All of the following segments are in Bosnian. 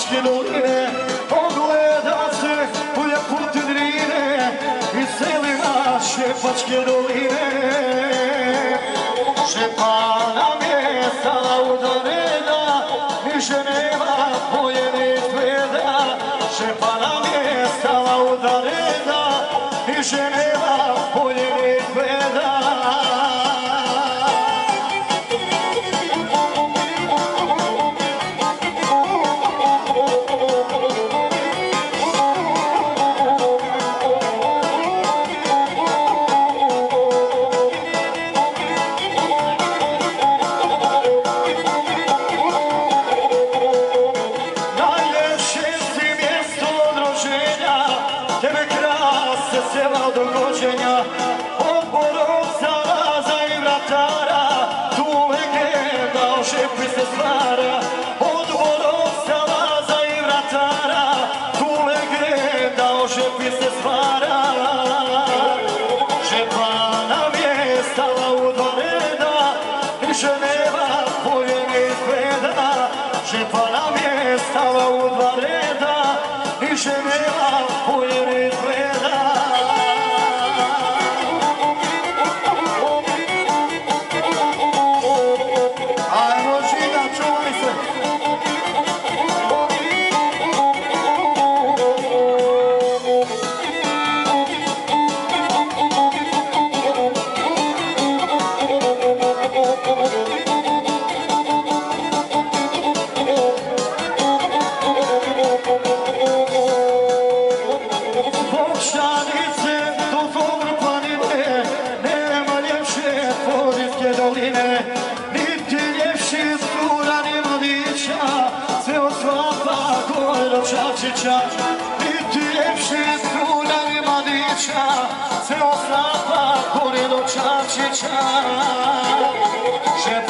Šepačke doline Ogleda se u ljepote drine I selima Šepačke doline. Šepana mi je stala u doreda Više nema pojenih tveda Šepana mi je stala u doreda Više nema krase sela od rođenja. Od i vratara, tu legenda o šepi se stvara. Od borovca, laza i vratara, tu legenda o šepi se stvara. Šepa nam je stala u dva reda, više nema poljenih veda. Šepa nam je stala u dva reda, više nema poljenih veda. Ajmo Šanice do Zobru planine, nema ljepše Podivske doline, niti ljepši sura ni mladića, sve od svapa gore do Čačića. Niti ljepši sura ni mladića, sve od svapa gore do Čačića. Šepa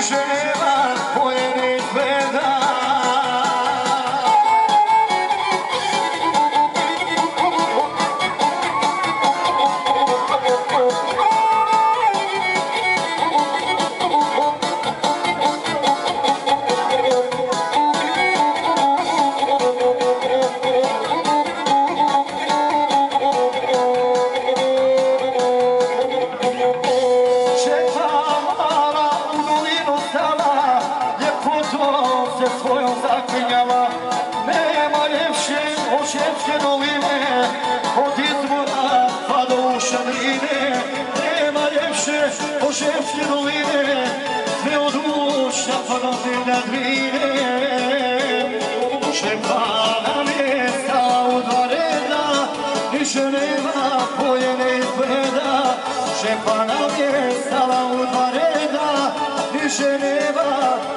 više nema se svojom zaklinjala. Nema ljepše od šepske doline, od izvora pa do ušanine Nema ljepše od šepske doline, sve od uša pa do zemlja drine. Šepa nam je stala u dva reda, više nema poljene izgleda. Šepa nam je stala u dva reda, više nema.